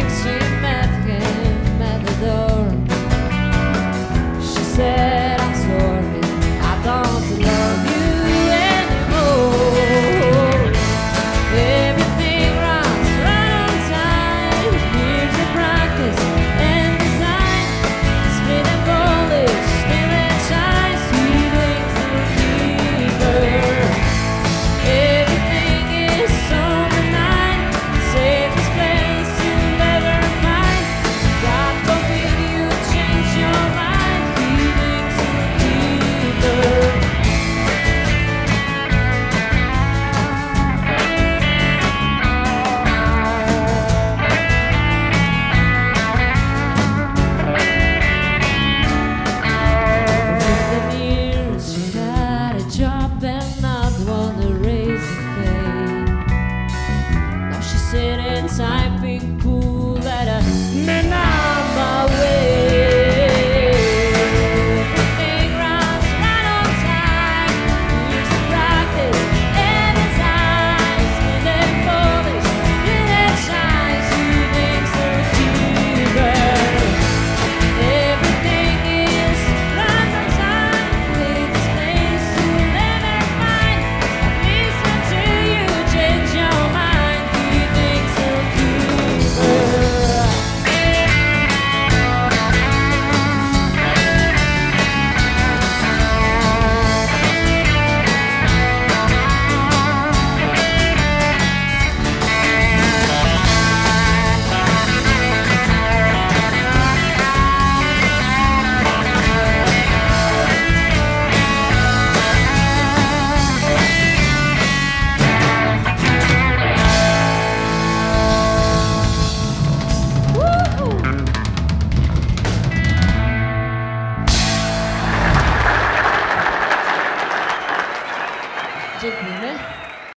thinks she met him at the door.